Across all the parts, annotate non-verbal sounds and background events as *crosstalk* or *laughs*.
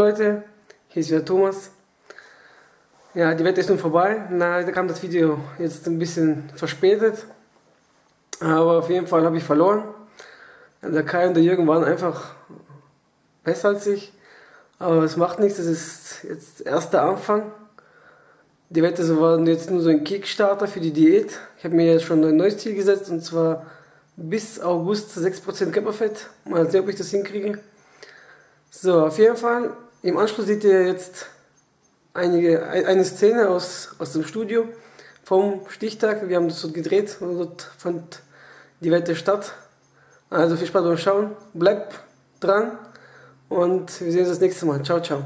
Leute, hier ist wieder Thomas. Ja, die Wette ist nun vorbei. Na, da kam das Video jetzt ein bisschen verspätet. Aber auf jeden Fall habe ich verloren. Der Kai und der Jürgen waren einfach besser als ich. Aber es macht nichts, das ist jetzt erster Anfang. Die Wette war jetzt nur so ein Kickstarter für die Diät. Ich habe mir jetzt schon ein neues Ziel gesetzt und zwar bis August 6% Körperfett. Mal sehen, ob ich das hinkriege. So, auf jeden Fall im Anschluss seht ihr jetzt einige, eine Szene aus, aus dem Studio vom Stichtag. Wir haben das dort gedreht und dort fand die Wette statt. Also viel Spaß beim Schauen. Bleibt dran und wir sehen uns das nächste Mal. Ciao, ciao.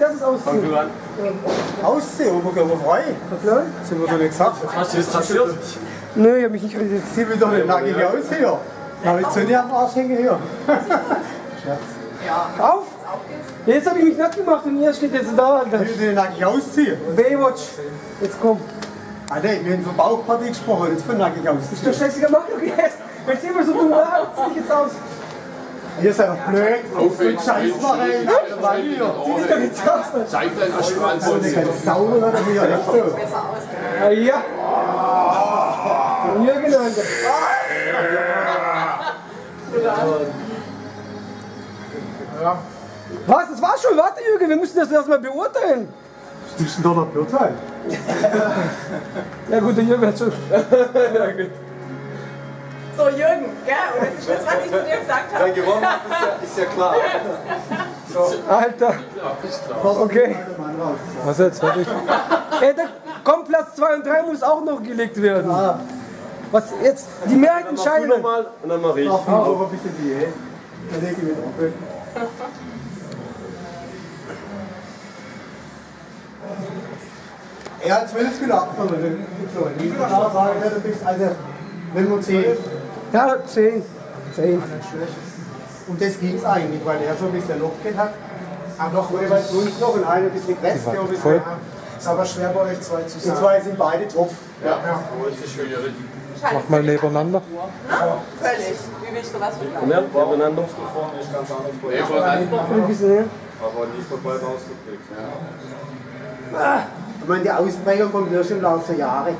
Erstes ausziehen. Fang du an. Ausziehen, wo wir frei. Was Sind wir doch nicht gesagt. Hast du das kassiert? Nö, ich hab mich nicht redet. Sieht mir doch nicht nackig aus hier. Da habe ich am Arsch hängen hier. Scherz. Ja. Auf! Jetzt habe ich mich nackt gemacht und ihr steht jetzt da, Alter. Ich will den nackig ausziehen. Baywatch. Jetzt komm. Ah ne, wir haben von Bauchparty gesprochen, jetzt von nackig ausziehen. Ist doch scheißegal, mach doch jetzt. Jetzt sehen wir so dumm da, zieh ich jetzt aus. Ihr seid doch blöd. Auf den Scheiß machen, Alter. Zieh dich doch jetzt aus. Zeig deinen Schwanz. Also eine ganz saure oder wie, nicht so. Ah, ja. Jürgen, Alter. Ja. Was? Das war's schon? Warte, Jürgen, wir müssen das erstmal beurteilen. Was ist denn da noch beurteilen? *laughs* Ja gut, der Jürgen hat schon. *laughs* ja, gut. So, Jürgen, gell? Und das ist das, was ich zu dir gesagt habe. Wer gewonnen hat, ist ja, ist ja klar. *laughs* Alter. Okay. Was jetzt? Fertig? Ey, da kommt Platz 2 und 3 muss auch noch gelegt werden. Was jetzt? Die Mehrheit entscheidet. nochmal und dann mach ich. Ach, aber ein bisschen Diät. Dann lege ich mit auf. Er hat zwölf gedacht, oder? Wie viel genau sagen, du bist? Also, wenn wir zehn. Ja, 10. 10. Um das ging es eigentlich, weil er so ein bisschen Luft hat. Aber noch jeweils uns noch und einer ein bisschen Rest. der ein bisschen- Ist aber schwer bei euch zwei Die zusammen. zwei sind beide top. Ja, wo ist das schwierig? Mach mal nebeneinander. Völlig. Wie willst du was Ja, nebeneinander. Vorne ist ganz anders bei euch. Nebeneinander. Ein bisschen her. Aber nicht dabei rausgekriegt. Ich meine, die Ausprägung kommt erst im Laufe der Jahre.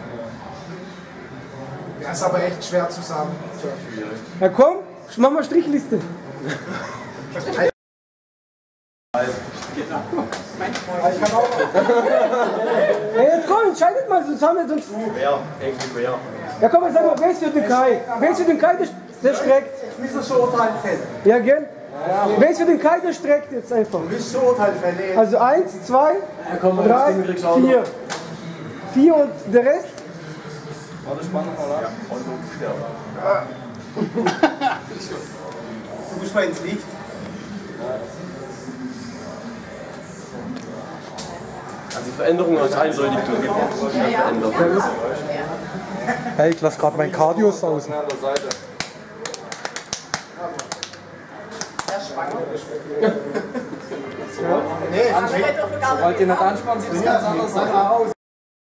Ja, ist aber echt schwer zusammen. Ja komm, mach mal Strichliste. Ich kann auch Ja, jetzt komm, entscheidet mal, sonst haben wir sonst. Wer? Irgendwie wer? Ja komm, sag mal, wer ist für den Kai? Wer ist für den Kai, der, der streckt? Müssen wir schon Urteil fällen. Ja, gell? Wer ist für den Kai, der streckt jetzt einfach? Wir müssen schon Urteil fällen. Also eins, zwei, drei, vier. Vier und der Rest? Du musst mal ins Licht. Also die Veränderung ist eindeutig durchgebracht. Veränderung. Hey, ich lasse gerade mein Cardios außen. An der Seite. *laughs* Nee, Sobald ihr nicht anspannen, sieht es ganz anders aus.